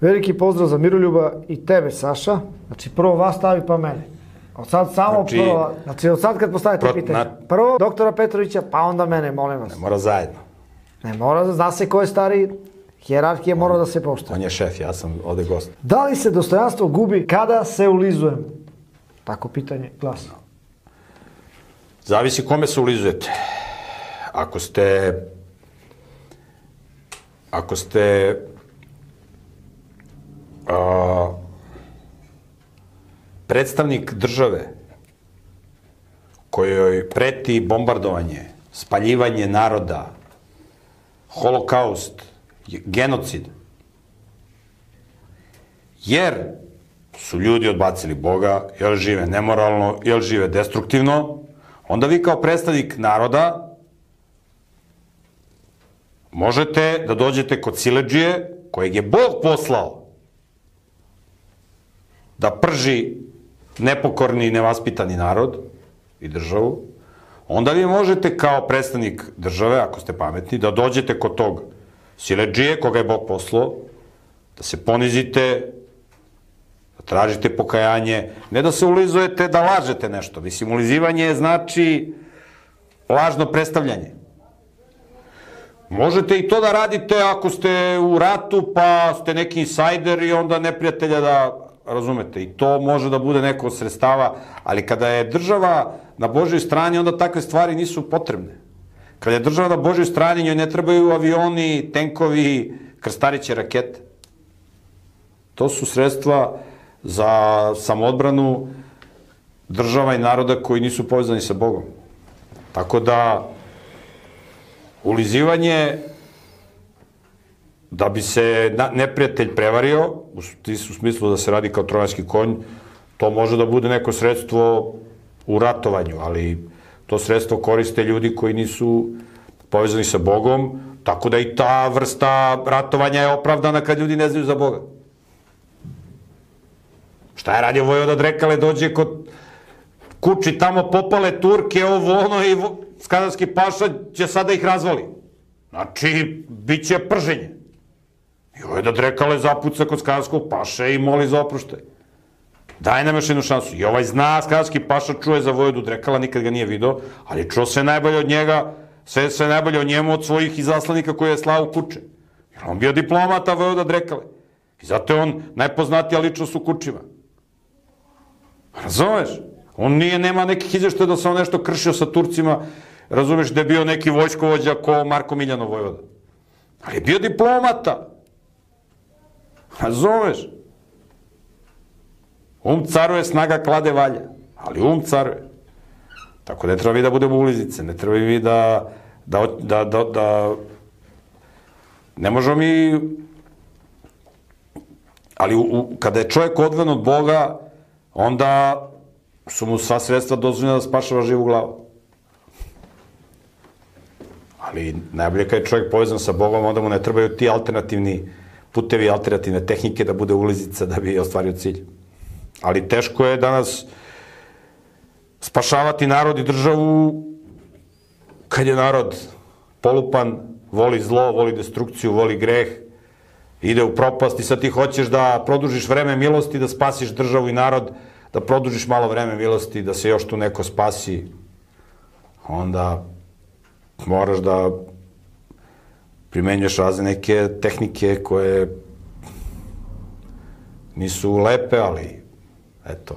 Veliki pozdrav za Miroljuba i tebe, Saša. Znači, prvo vas stavi pa mene. Od sad samo Znači- prvo, znači od sad kad postavite Pro- pitanje. na- Prvo doktora Petrovića, pa onda mene, molim vas. Mora zajedno. Ne mora, zna se ko je stari, hijerarhija mora da se poštuje. On je šef, ja sam ovde gost. Da li se dostojanstvo gubi kada se ulizujemo? Tako pitanje glasi. Zavisi kome se ulizujete. Ako ste... Ako ste... predstavnik države kojoj preti bombardovanje, spaljivanje naroda, holokaust, genocid, jer su ljudi odbacili Boga, jer žive nemoralno, jer žive destruktivno, onda vi kao predstavnik naroda možete da dođete kod sileđije kojeg je Bog poslao da prži nepokorni i nevaspitani narod i državu, onda vi možete kao predstavnik države, ako ste pametni, da dođete kod tog sileđije koga je Bog poslao, da se ponizite, da tražite pokajanje, ne da se ulizujete da lažete nešto. Mislim, ulizivanje znači lažno predstavljanje. Možete i to da radite ako ste u ratu, pa ste neki insajder i onda neprijatelja da razumete. I to može da bude neko od sredstava, ali kada je država na Božoj strani, onda takve stvari nisu potrebne. Kada je država na Božoj strani, njoj ne trebaju avioni, tenkovi, krstariće rakete. To su sredstva za samodbranu država i naroda koji nisu povezani sa Bogom. Tako da, ulizivanje da bi se neprijatelj prevario, u, smislu da se radi kao trojanski konj, to može da bude neko sredstvo u ratovanju, ali to sredstvo koriste ljudi koji nisu povezani sa Bogom, tako da i ta vrsta ratovanja je opravdana kad ljudi ne znaju za Boga. Šta je radio Vojvoda Drekale, dođe kod kući tamo popale Turke, ovo ono i Skadarski paša će sada ih razvali. Znači, bit će prženje. I Vojvoda Drekale zapuca kod Skadarskog paše i moli za oproštaj. Daj nam još jednu šansu. I ovaj zna, Skadarski paša čuje za Vojvodu Drekala, nikad ga nije video, ali čuo sve najbolje od njega, sve, sve najbolje od njemu, od svojih izaslanika koje je slao u kuće. Jer on bio diplomata Vojvoda Drekale. I zato je on najpoznatija ličnost u kućima. Razumeš? On nije, nema nekih izveštaja da se on nešto kršio sa Turcima, razumeš, da je bio neki vojskovođa ko Marko Miljanov Vojvoda. Ali je bio diplomata. Razumeš? Um caruje, snaga klade valja. Ali um caruje. Tako ne treba mi da budemo ulizice, ne treba mi da, da, da, da, da ne možemo mi ali u, u, kada je čovjek odven od Boga, onda su mu sva sredstva dozvoljena da spašava živu glavu. Ali najbolje kad je čovjek povezan sa Bogom, onda mu ne trebaju ti alternativni putevi, alternativne tehnike da bude ulizica da bi ostvario cilj. Ali teško je danas spašavati narod i državu kad je narod polupan, voli zlo, voli destrukciju, voli greh, ide u propast i sad ti hoćeš da produžiš vreme milosti, da spasiš državu i narod, da produžiš malo vreme milosti, da se još tu neko spasi, onda moraš da primenjuješ razne neke tehnike koje nisu lepe, ali eto,